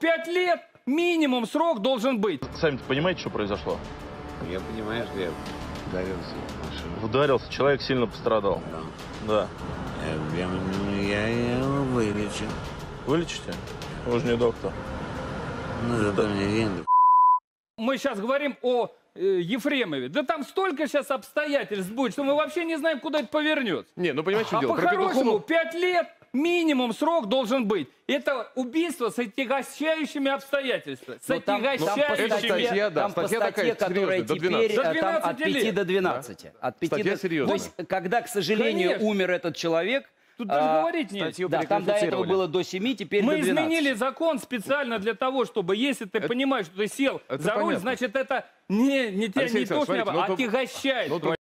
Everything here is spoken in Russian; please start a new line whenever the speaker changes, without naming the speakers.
Пять лет минимум срок должен быть.
Сами понимаете, что произошло?
Я понимаю, что я ударился в машину.
Ударился, человек сильно пострадал.
Да.
Да.
Я, я, я его вылечу.
Вылечите? Вы же не доктор.
Ну, зато мне венду
Мы сейчас говорим о э, Ефремове. Да там столько сейчас обстоятельств будет, что мы вообще не знаем, куда это повернется.
Не, ну понимаете, что
А
дело? Про
по-хорошему, пять лет минимум срок должен быть. Это убийство с отягощающими обстоятельствами. С
Ну, там, там по
отягощающими.
статья, да,
там по
статья такая
статье, которая
серьезная, до
теперь
12.
До
э, там от
12
5
лет.
до 12. От 5
Статья
до...
серьезная.
То есть, когда, к сожалению,
Конечно.
умер этот человек,
Тут даже
а,
говорить нет.
статью
да, там до этого
переквалифицировали.
было до 7, теперь
Мы
до 12.
изменили закон специально для того, чтобы, если ты понимаешь, что ты сел
это
за руль,
понятно.
значит, это не, не тебя
Алексей
не то, что
Александрович, смотрите, ну,
а
то-
отягощает
ну, то
твою